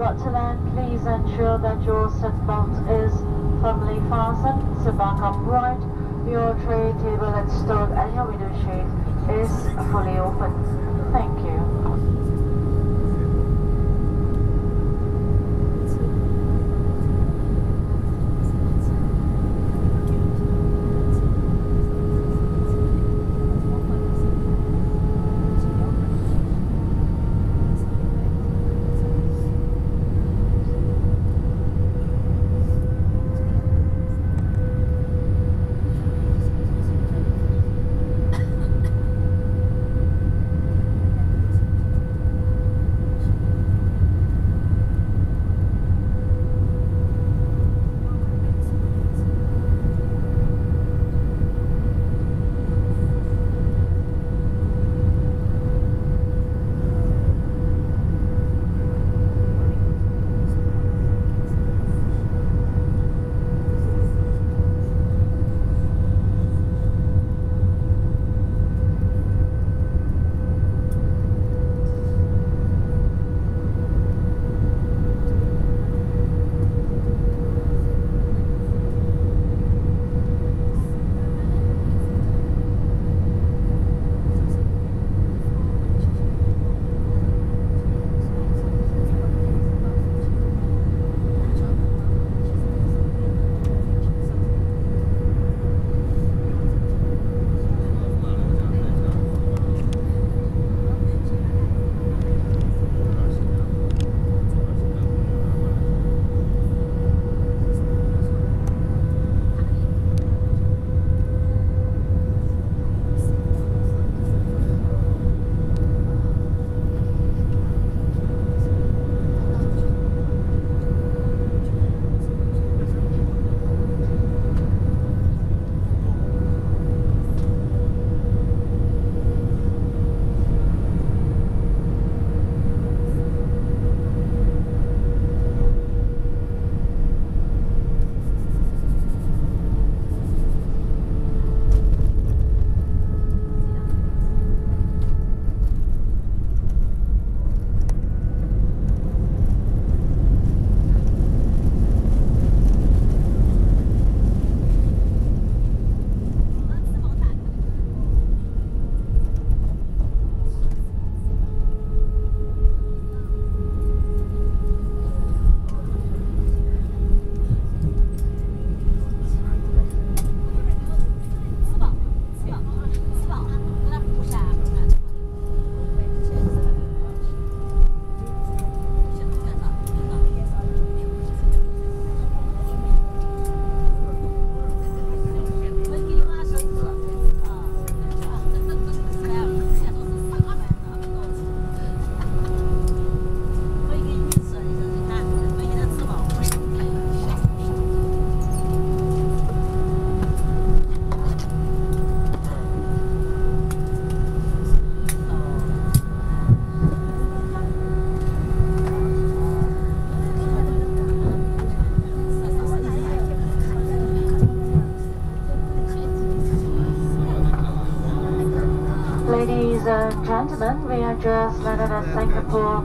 About to land. please ensure that your seatbelt is firmly fastened, sit back upright, your tray table and stored and your window shade is fully open. Thank you. Ladies and gentlemen, we are just landed at Singapore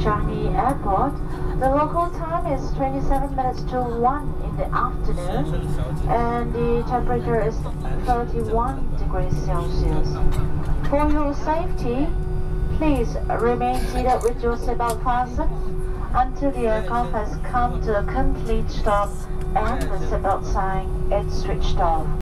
Changi Airport. The local time is 27 minutes to 1 in the afternoon and the temperature is 31 degrees Celsius. For your safety, please remain seated with your seatbelt fastened until the aircraft has come to a complete stop and the seatbelt sign is switched off.